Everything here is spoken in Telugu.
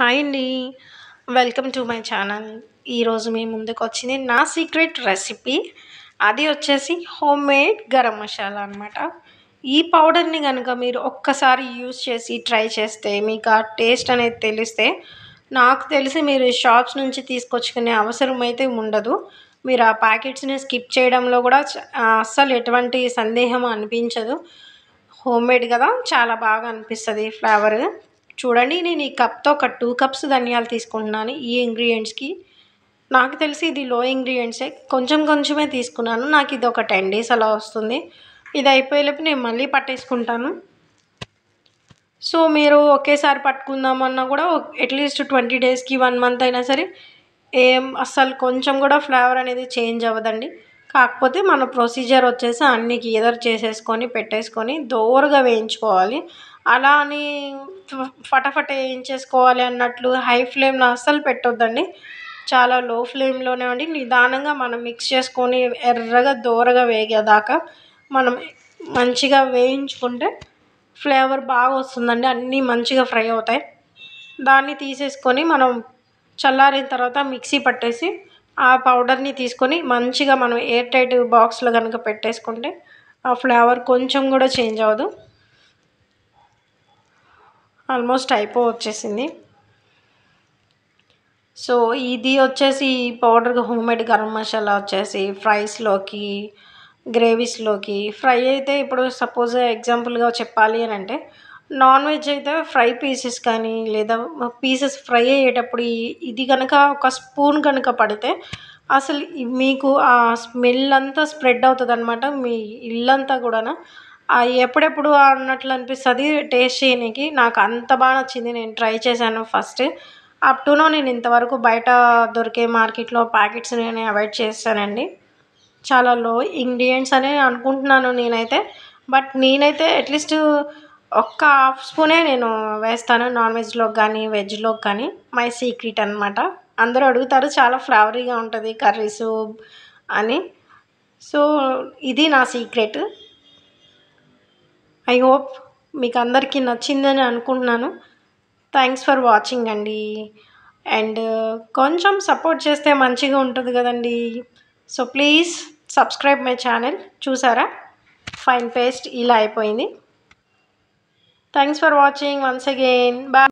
హాయ్ అండి వెల్కమ్ టు మై ఛానల్ ఈరోజు మీ ముందుకు వచ్చింది నా సీక్రెట్ రెసిపీ అది వచ్చేసి హోమ్ మేడ్ గరం మసాలా అనమాట ఈ పౌడర్ని కనుక మీరు ఒక్కసారి యూస్ చేసి ట్రై చేస్తే మీకు ఆ టేస్ట్ అనేది తెలిస్తే నాకు తెలిసి మీరు షాప్స్ నుంచి తీసుకొచ్చుకునే అవసరం అయితే ఉండదు. మీరు ఆ ప్యాకెట్స్ని స్కిప్ చేయడంలో కూడా అస్సలు ఎటువంటి సందేహం అనిపించదు. హోమ్ మేడ్ కదా చాలా బాగా అనిపిస్తుంది ఫ్లేవర్ చూడండి నేను ఈ కప్తో ఒక టూ కప్స్ ధనియాలు తీసుకుంటున్నాను ఈ ఇంగ్రీడియంట్స్కి నాకు తెలిసి ఇది లో ఇంగ్రీడియంట్సే కొంచెం కొంచెమే తీసుకున్నాను. నాకు ఇది ఒక టెన్ డేస్ అలా వస్తుంది. ఇది అయిపోయేలోపు నేను మళ్ళీ పట్టేసుకుంటాను. సో మీరు ఒకేసారి పట్టుకుందామన్నా కూడా అట్లీస్ట్ ట్వంటీ డేస్కి వన్ మంత్ అయినా సరే ఏం అస్సలు కొంచెం కూడా ఫ్లేవర్ అనేది చేంజ్ అవ్వదండి. కాకపోతే మన ప్రొసీజర్ వచ్చేసి అన్ని గీదర్ చేసేసుకొని పెట్టేసుకొని దోరగా వేయించుకోవాలి. అలా అని ఫటాఫట వేయించేసుకోవాలి అన్నట్లు హై ఫ్లేమ్లో అస్సలు పెట్టొద్దండి. చాలా లో ఫ్లేమ్లోనే ఉండి నిదానంగా మనం మిక్స్ చేసుకొని ఎర్రగా దోరగా వేగేదాకా మనం మంచిగా వేయించుకుంటే ఫ్లేవర్ బాగా వస్తుందండి. అన్నీ మంచిగా ఫ్రై అవుతాయి. దాన్ని తీసేసుకొని మనం చల్లారిన తర్వాత మిక్సీ పట్టేసి ఆ పౌడర్ని తీసుకొని మంచిగా మనం ఎయిర్ టైట్ బాక్స్లో కనుక పెట్టేసుకుంటే ఆ ఫ్లేవర్ కొంచెం కూడా చేంజ్ అవ్వదు. ఆల్మోస్ట్ అయిపో వచ్చేసింది. సో ఇది వచ్చేసి ఈ పౌడర్ హోమ్మేడ్ గరం మసాలా వచ్చేసి ఫ్రైస్లోకి గ్రేవీస్లోకి ఫ్రై అయితే ఇప్పుడు సపోజ్ ఎగ్జాంపుల్గా చెప్పాలి అని అంటే నాన్ వెజ్ అయితే ఫ్రై పీసెస్ కానీ లేదా పీసెస్ ఫ్రై అయ్యేటప్పుడు ఇది కనుక ఒక స్పూన్ కనుక పడితే అసలు మీకు ఆ స్మెల్ అంతా స్ప్రెడ్ అవుతుంది అనమాట మీ ఇల్లంతా కూడా ఎప్పుడెప్పుడు అన్నట్లు అనిపిస్తుంది టేస్ట్ చేయడానికి నాకు అంత బాగా నచ్చింది. నేను ట్రై చేశాను ఫస్ట్ అప్ టు నో నేను ఇంతవరకు బయట దొరికే మార్కెట్లో ప్యాకెట్స్ నేను అవాయిడ్ చేస్తానండి. చాలా లో ఇంగ్రీడియంట్స్ అనే అనుకుంటున్నాను నేనైతే. బట్ నేనైతే అట్లీస్ట్ ఒక్క హాఫ్ స్పూనే నేను వేస్తాను. నాన్ వెజ్లో కానీ వెజ్లోకి కానీ మై సీక్రెట్ అనమాట అందరూ అడుగుతారు చాలా ఫ్లేవరీగా ఉంటుంది కర్రీసు అని. సో ఇది నా సీక్రెట్ ఐ హోప్ మీకు అందరికీ నచ్చిందని అనుకుంటున్నాను. థ్యాంక్స్ ఫర్ వాచింగ్ అండి. అండ్ కొంచెం సపోర్ట్ చేస్తే మంచిగా ఉంటుంది కదండి. So please subscribe my channel. చూసారా? ఫైన్ పేస్ట్ ఇలా అయిపోయింది. Thanks for watching once again. Bye.